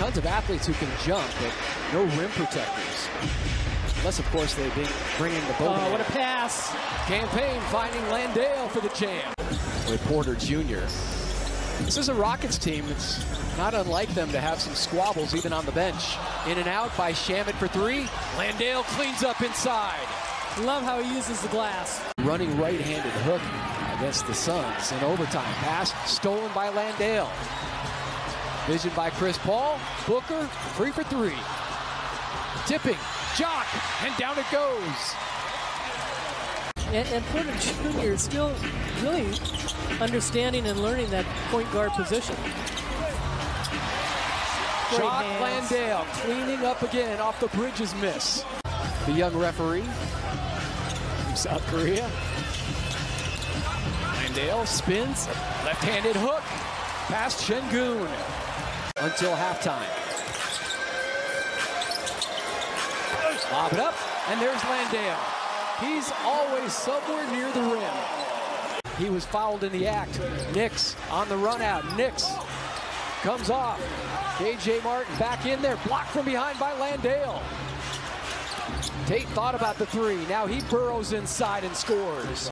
tons of athletes who can jump, but no rim protectors. Unless, of course, they bring in the boat. Oh, what a pass. Cam Payne finding Landale for the jam. With Porter Jr. This is a Rockets team that's not unlike them to have some squabbles even on the bench. In and out by Shamet for three. Landale cleans up inside. Love how he uses the glass. Running right-handed hook against the Suns in overtime. Pass stolen by Landale. Vision by Chris Paul. Booker, free for three. Tipping, jock, and down it goes. And, and Porter Jr. still really understanding and learning that point guard position. Jock. Landale cleaning up again off the Bridges miss. The young referee from South Korea. Landale spins, left-handed hook, past Sengun until halftime. Lob it up, and there's Landale. He's always somewhere near the rim. He was fouled in the act. Nix on the run out. Nix comes off. KJ Martin back in there, blocked from behind by Landale. Tate thought about the three. Now he burrows inside and scores.